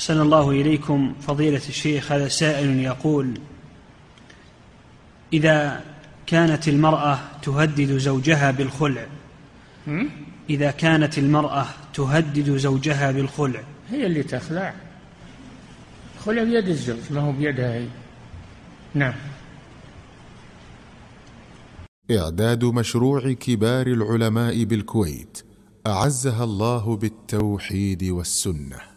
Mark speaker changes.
Speaker 1: أحسن الله إليكم فضيلة الشيخ هذا سائل يقول إذا كانت المرأة تهدد زوجها بالخلع
Speaker 2: هم؟
Speaker 1: إذا كانت المرأة تهدد زوجها بالخلع
Speaker 2: هي اللي تخلع. خلع بيد الزوج ما هو بيدها هي. نعم.
Speaker 3: إعداد مشروع كبار العلماء بالكويت أعزها الله بالتوحيد والسنة.